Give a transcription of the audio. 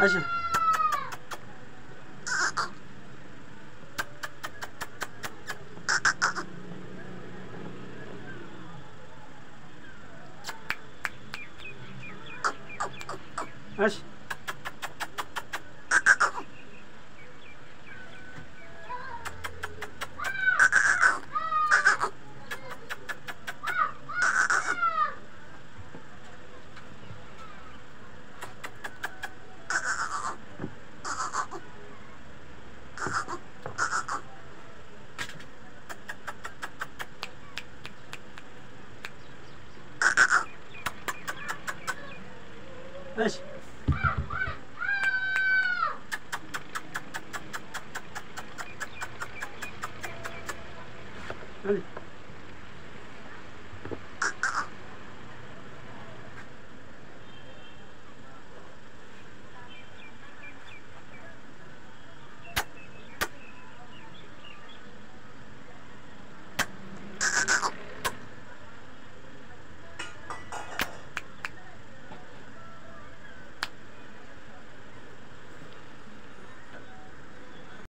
而且而且哎。哎